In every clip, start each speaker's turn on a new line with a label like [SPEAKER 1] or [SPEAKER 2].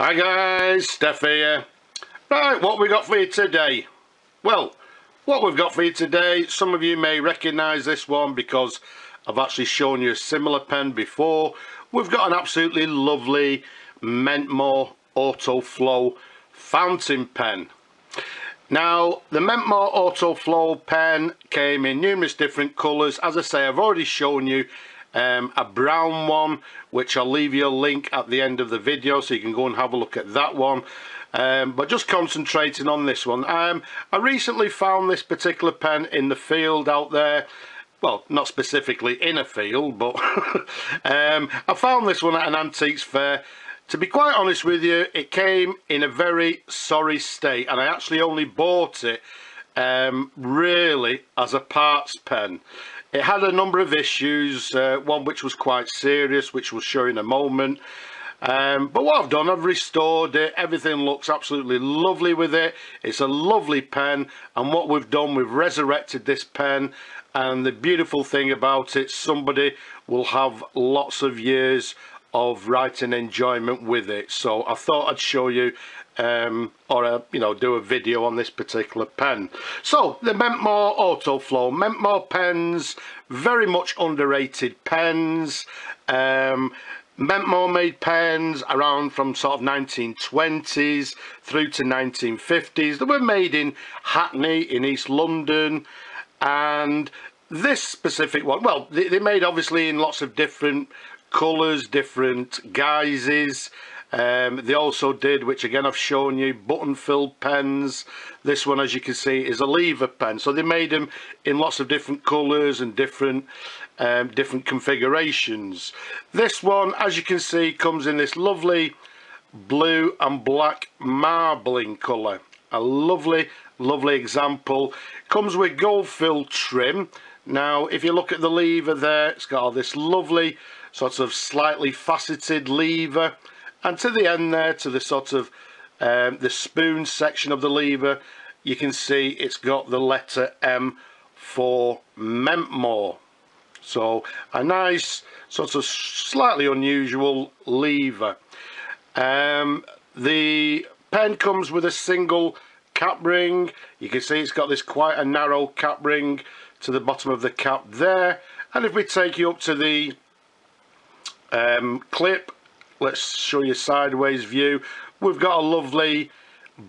[SPEAKER 1] Hi guys, Steph here. Right, what we got for you today? Well, what we've got for you today, some of you may recognise this one because I've actually shown you a similar pen before. We've got an absolutely lovely Mentmore Auto Flow fountain pen. Now, the Mentmore Auto Flow pen came in numerous different colours. As I say, I've already shown you um, a brown one, which I'll leave you a link at the end of the video so you can go and have a look at that one. Um, but just concentrating on this one. Um, I recently found this particular pen in the field out there. Well, not specifically in a field, but um, I found this one at an antiques fair. To be quite honest with you, it came in a very sorry state and I actually only bought it um, really as a parts pen. It had a number of issues, uh, one which was quite serious, which we'll show in a moment. Um, but what I've done, I've restored it. Everything looks absolutely lovely with it. It's a lovely pen. And what we've done, we've resurrected this pen. And the beautiful thing about it, somebody will have lots of years of writing enjoyment with it. So I thought I'd show you um, or a, you know do a video on this particular pen. So the Mentmore Autoflow, Mentmore pens, very much underrated pens. Um, Mentmore made pens around from sort of 1920s through to 1950s. They were made in Hackney in East London and this specific one, well, they, they made obviously in lots of different colours, different guises. Um, they also did, which again I've shown you, button-filled pens. This one, as you can see, is a lever pen. So they made them in lots of different colours and different um, different configurations. This one, as you can see, comes in this lovely blue and black marbling colour. A lovely, lovely example. Comes with gold-filled trim. Now, if you look at the lever there, it's got all this lovely sort of slightly faceted lever. And to the end there, to the sort of um, the spoon section of the lever, you can see it's got the letter M for Mentmore. So a nice sort of slightly unusual lever. Um, the pen comes with a single cap ring. You can see it's got this quite a narrow cap ring to the bottom of the cap there. And if we take you up to the um, clip, let's show you sideways view. We've got a lovely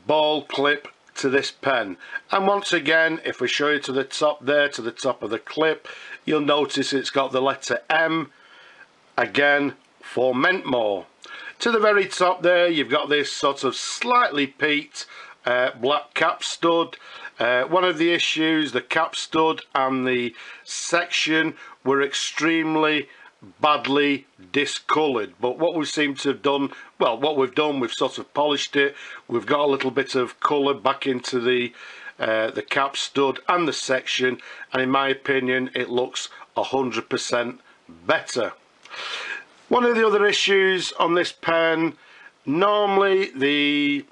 [SPEAKER 1] ball clip to this pen. And once again if we show you to the top there to the top of the clip you'll notice it's got the letter M again for Mentmore. To the very top there you've got this sort of slightly peaked uh, black cap stud. Uh, one of the issues the cap stud and the section were extremely badly discoloured. But what we seem to have done well what we've done we've sort of polished it. We've got a little bit of colour back into the uh, the cap stud and the section and in my opinion it looks a hundred percent better. One of the other issues on this pen normally the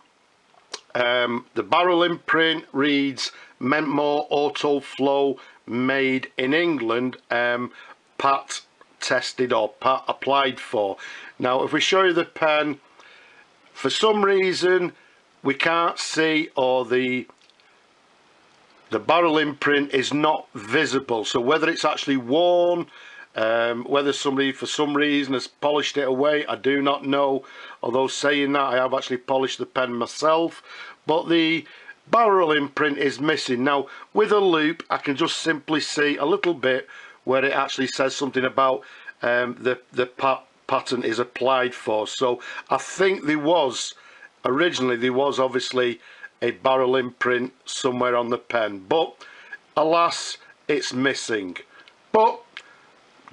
[SPEAKER 1] um, the barrel imprint reads Mentmore Auto Flow made in England um, Pat tested or applied for. Now if we show you the pen, for some reason we can't see or the the barrel imprint is not visible. So whether it's actually worn um, whether somebody for some reason has polished it away I do not know. Although saying that I have actually polished the pen myself. But the barrel imprint is missing. Now with a loupe I can just simply see a little bit where it actually says something about um, the, the pat pattern is applied for. So I think there was, originally there was obviously a barrel imprint somewhere on the pen. But alas, it's missing. But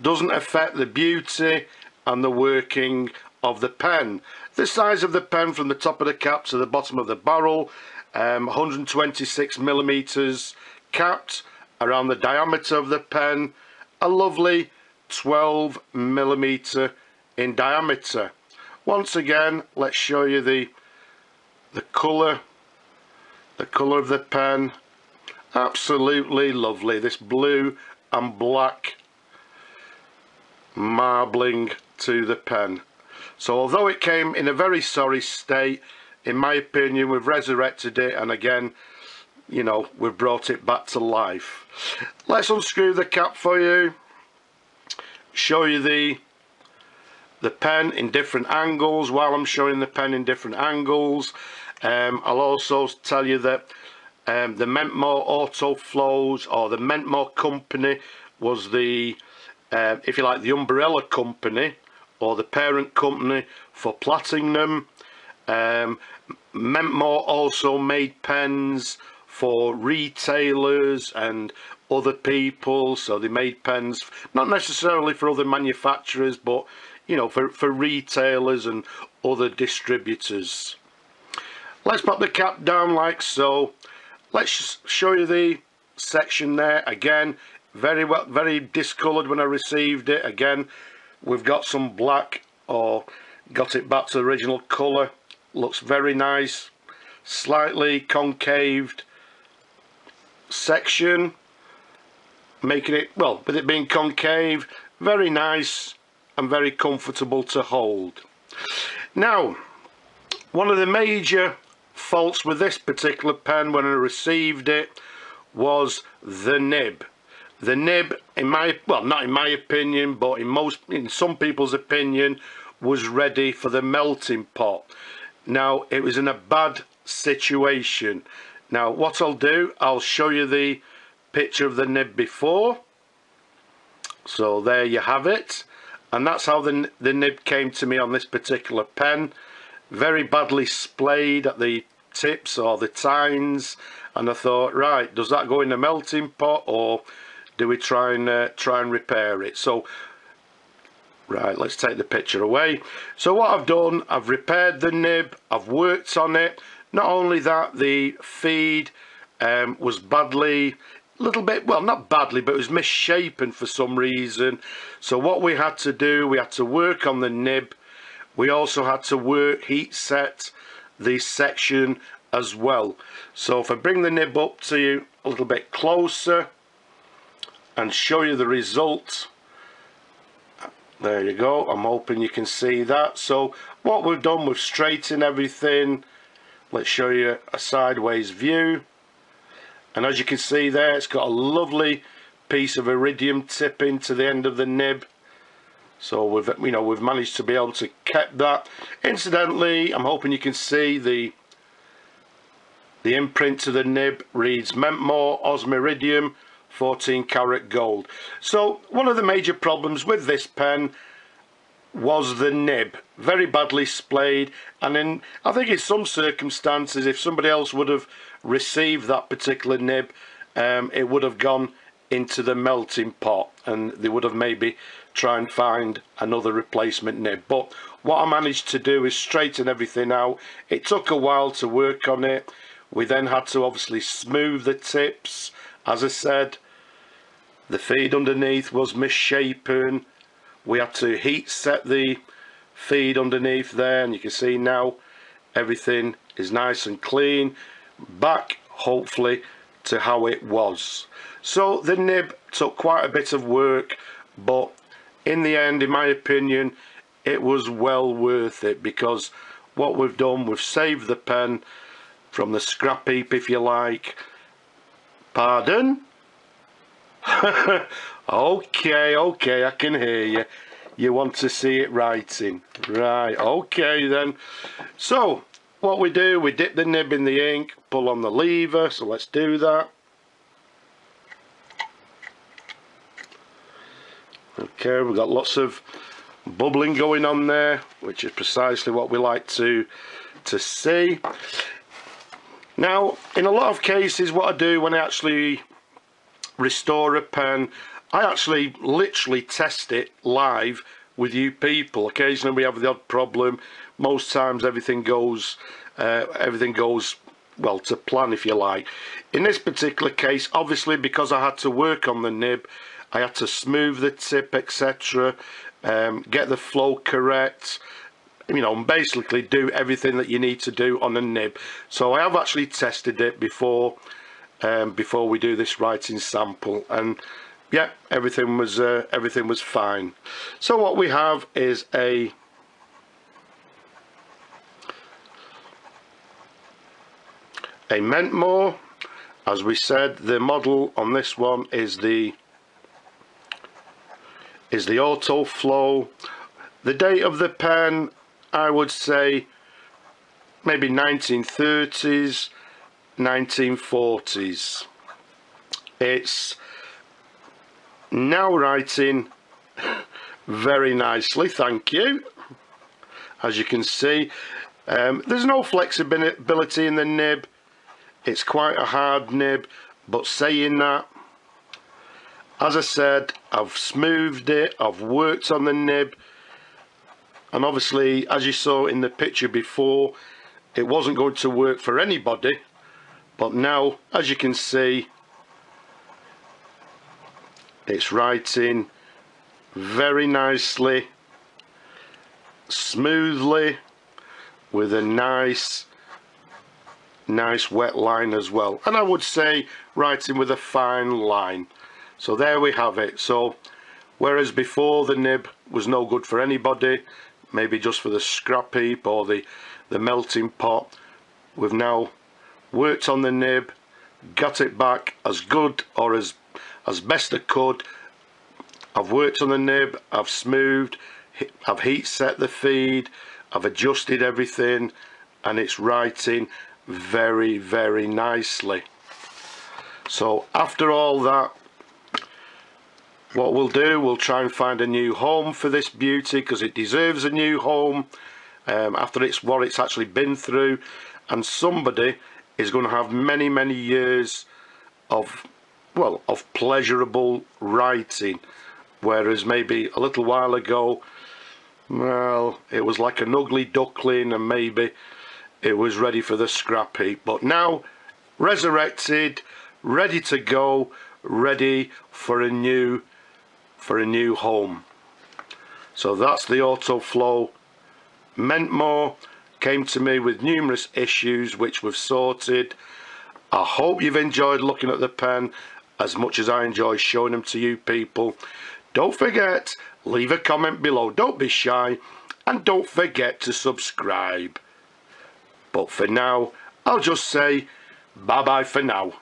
[SPEAKER 1] doesn't affect the beauty and the working of the pen. The size of the pen from the top of the cap to the bottom of the barrel, um, 126 millimeters capped around the diameter of the pen, a lovely 12 millimeter in diameter. Once again, let's show you the the color, the color of the pen. Absolutely lovely. This blue and black marbling to the pen. so although it came in a very sorry state in my opinion we've resurrected it and again you know we've brought it back to life. Let's unscrew the cap for you show you the the pen in different angles while I'm showing the pen in different angles. Um, I'll also tell you that um, the Mentmore Auto Flows or the Mentmore company was the uh, if you like the umbrella company or the parent company for Platignum. Um, Mentmore also made pens for retailers and other people so they made pens not necessarily for other manufacturers but you know for, for retailers and other distributors. Let's pop the cap down like so. Let's show you the section there again. Very well very discolored when I received it. Again we've got some black or got it back to the original color looks very nice. Slightly concaved section making it well with it being concave very nice and very comfortable to hold. Now one of the major faults with this particular pen when I received it was the nib. The nib in my well not in my opinion but in most in some people's opinion was ready for the melting pot. Now it was in a bad situation now what I'll do I'll show you the picture of the nib before. So there you have it. And that's how the, the nib came to me on this particular pen. Very badly splayed at the tips or the tines. And I thought right does that go in the melting pot or do we try and uh, try and repair it? So right let's take the picture away. So what I've done I've repaired the nib I've worked on it not only that the feed um, was badly a little bit well not badly but it was misshapen for some reason. So what we had to do we had to work on the nib. We also had to work heat set the section as well. So if I bring the nib up to you a little bit closer and show you the result there you go I'm hoping you can see that. So what we've done we've straightened everything let's show you a sideways view. And as you can see there it's got a lovely piece of iridium tip into the end of the nib. So we've you know we've managed to be able to keep that. Incidentally I'm hoping you can see the the imprint to the nib reads Mentmore Osmiridium 14 karat gold. So one of the major problems with this pen was the nib. Very badly splayed and in I think in some circumstances if somebody else would have received that particular nib um, it would have gone into the melting pot and they would have maybe try and find another replacement nib. But what I managed to do is straighten everything out. It took a while to work on it. We then had to obviously smooth the tips. As I said the feed underneath was misshapen we had to heat set the feed underneath there and you can see now everything is nice and clean back hopefully to how it was. So the nib took quite a bit of work but in the end in my opinion it was well worth it because what we've done we've saved the pen from the scrap heap if you like. Pardon? Okay, okay, I can hear you. You want to see it writing. Right, okay then. So, what we do, we dip the nib in the ink, pull on the lever, so let's do that. Okay, we've got lots of bubbling going on there, which is precisely what we like to, to see. Now, in a lot of cases, what I do when I actually restore a pen I actually literally test it live with you people. Occasionally we have the odd problem. Most times everything goes uh, everything goes well to plan if you like. In this particular case obviously because I had to work on the nib I had to smooth the tip etc um, get the flow correct you know basically do everything that you need to do on a nib. So I have actually tested it before um, before we do this writing sample. And yeah, everything was uh, everything was fine. So what we have is a a Mentmore. As we said, the model on this one is the is the auto flow. The date of the pen, I would say maybe 1930s, 1940s. It's now writing very nicely thank you. As you can see um, there's no flexibility in the nib. It's quite a hard nib but saying that as I said I've smoothed it I've worked on the nib. And obviously as you saw in the picture before it wasn't going to work for anybody. But now as you can see it's writing very nicely smoothly with a nice nice wet line as well. And I would say writing with a fine line. So there we have it. So whereas before the nib was no good for anybody maybe just for the scrap heap or the the melting pot we've now worked on the nib got it back as good or as as best I could. I've worked on the nib I've smoothed I've heat set the feed I've adjusted everything and it's writing very very nicely. So after all that what we'll do we'll try and find a new home for this beauty because it deserves a new home um, after it's what it's actually been through. And somebody is going to have many many years of well of pleasurable writing whereas maybe a little while ago well it was like an ugly duckling and maybe it was ready for the scrap heap but now resurrected ready to go ready for a new for a new home. So that's the autoflow. Mentmore came to me with numerous issues which we've sorted. I hope you've enjoyed looking at the pen as much as I enjoy showing them to you people. Don't forget leave a comment below. Don't be shy and don't forget to subscribe. But for now, I'll just say bye bye for now.